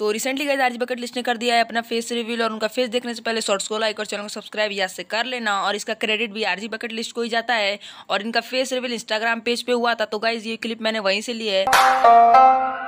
तो रिसेंटली गए RG bucket list ने कर दिया है अपना फेस रिव्यूल और उनका फेस देखने से पहले शॉर्ट्स को लाइक और चैनल को सब्सक्राइब याद से कर लेना। और इसका क्रेडिट भी आरजी बकेट लिस्ट को ही जाता है। और इनका फेस रिव्यूल इंस्टाग्राम पेज पे हुआ था। तो गाइज़ ये क्लिप मैंने वहीं से लिया है।